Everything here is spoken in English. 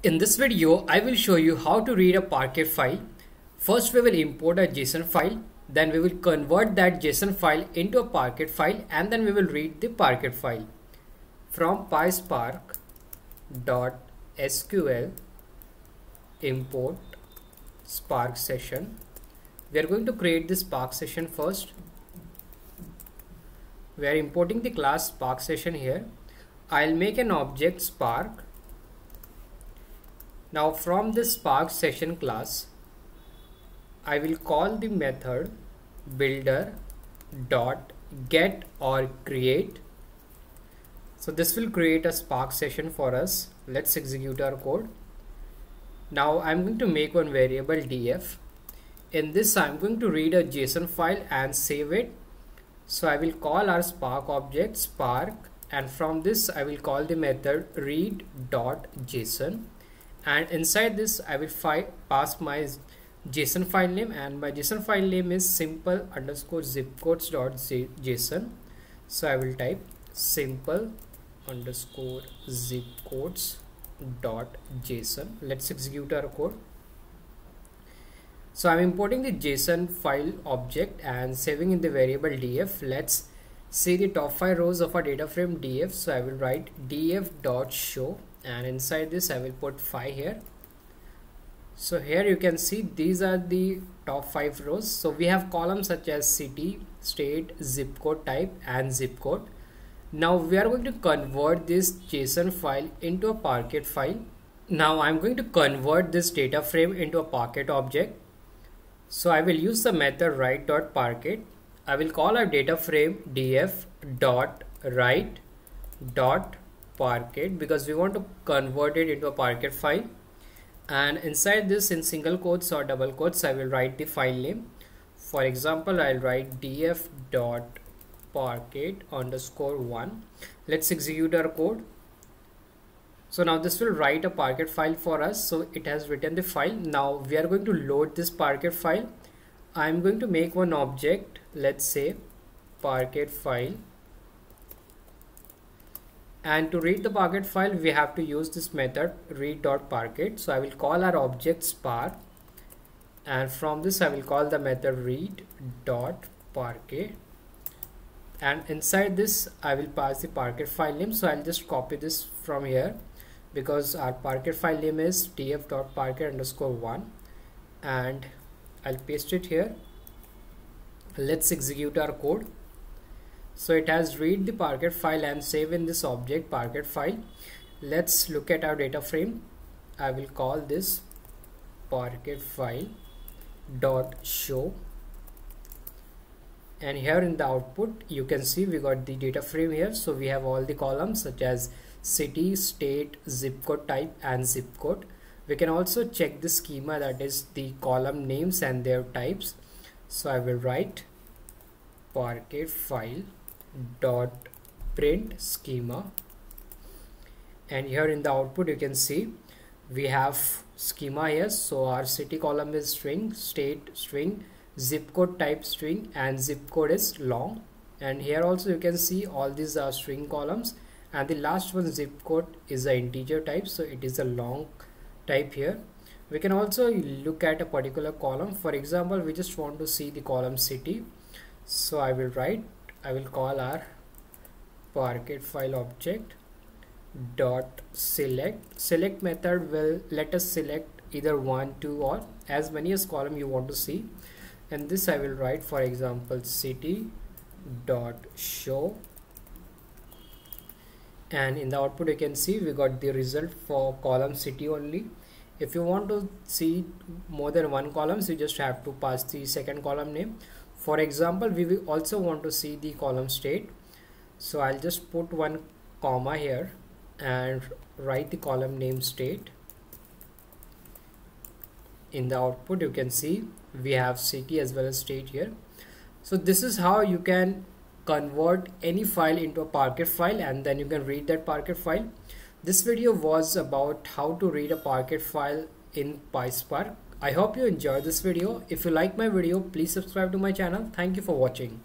In this video, I will show you how to read a Parquet file. First, we will import a JSON file. Then we will convert that JSON file into a Parquet file and then we will read the Parquet file. From PySpark.sql import Spark session. We are going to create this Spark session first. We are importing the class Spark session here. I'll make an object Spark now from this spark session class, I will call the method builder dot get or create. So this will create a spark session for us. Let's execute our code. Now I'm going to make one variable df. In this I'm going to read a JSON file and save it. So I will call our spark object spark and from this I will call the method read.json and inside this I will pass my JSON file name. And my JSON file name is simple underscore zip codes dot JSON. So I will type simple underscore zip codes dot JSON. Let's execute our code. So I'm importing the JSON file object and saving in the variable df. Let's see the top five rows of our data frame df. So I will write df dot show and inside this I will put 5 here. So here you can see these are the top 5 rows. So we have columns such as city state zip code type and zip code. Now we are going to convert this json file into a parquet file. Now I'm going to convert this data frame into a parquet object. So I will use the method write dot write.parquet I will call our data frame df dot write dot parquet because we want to convert it into a parquet file. And inside this in single quotes or double quotes I will write the file name. For example I'll write df dot parquet underscore one. Let's execute our code. So now this will write a parquet file for us. So it has written the file. Now we are going to load this parquet file. I'm going to make one object let's say parquet file and to read the parquet file we have to use this method read.parquet so I will call our object spark and from this I will call the method read.parquet and inside this I will pass the parquet file name. So I'll just copy this from here because our parquet file name is df.parquet underscore one. And I'll paste it here. Let's execute our code so it has read the parquet file and save in this object parquet file. Let's look at our data frame. I will call this parquet file dot show. And here in the output you can see we got the data frame here. So we have all the columns such as city state zip code type and zip code. We can also check the schema that is the column names and their types. So I will write parquet file dot print schema. And here in the output you can see we have schema here. So our city column is string state string zip code type string and zip code is long. And here also you can see all these are string columns. And the last one zip code is an integer type. So it is a long type here. We can also look at a particular column. For example we just want to see the column city. So I will write I will call our parquet file object dot select. Select method will let us select either one two or as many as column you want to see. And this I will write for example city dot show. And in the output you can see we got the result for column city only. If you want to see more than one columns you just have to pass the second column name for example we will also want to see the column state. So I'll just put one comma here and write the column name state. In the output you can see we have city as well as state here. So this is how you can convert any file into a Parquet file and then you can read that Parquet file. This video was about how to read a Parquet file in PySpark I hope you enjoyed this video. If you like my video, please subscribe to my channel. Thank you for watching.